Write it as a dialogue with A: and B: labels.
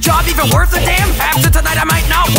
A: job even worth a damn? After tonight I might not